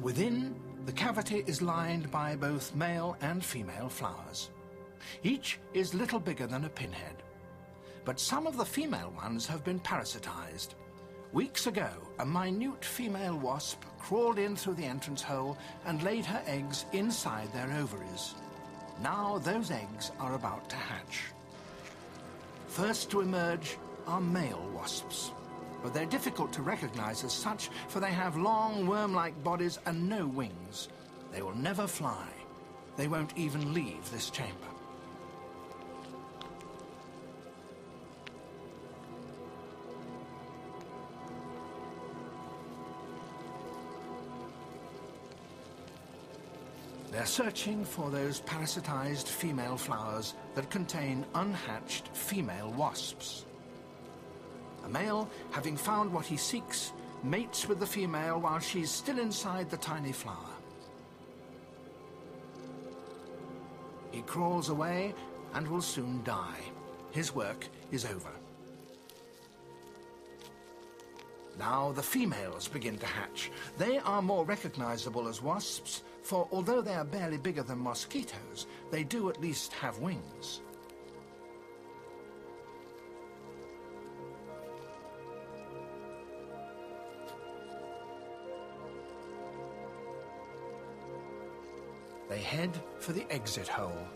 Within, the cavity is lined by both male and female flowers. Each is little bigger than a pinhead. But some of the female ones have been parasitized. Weeks ago, a minute female wasp crawled in through the entrance hole and laid her eggs inside their ovaries. Now those eggs are about to hatch. First to emerge are male wasps, but they're difficult to recognize as such, for they have long worm-like bodies and no wings. They will never fly. They won't even leave this chamber. They're searching for those parasitized female flowers that contain unhatched female wasps. A male, having found what he seeks, mates with the female while she's still inside the tiny flower. He crawls away and will soon die. His work is over. Now the females begin to hatch. They are more recognizable as wasps, for although they are barely bigger than mosquitoes, they do at least have wings. They head for the exit hole.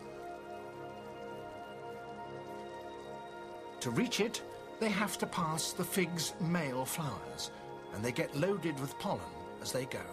To reach it, they have to pass the fig's male flowers, and they get loaded with pollen as they go.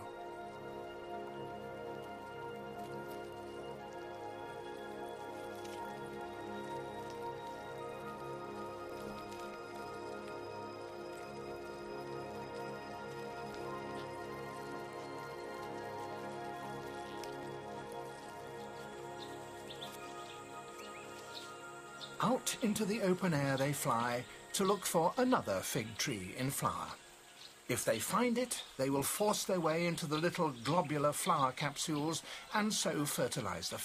Out into the open air they fly to look for another fig tree in flower. If they find it, they will force their way into the little globular flower capsules and so fertilize the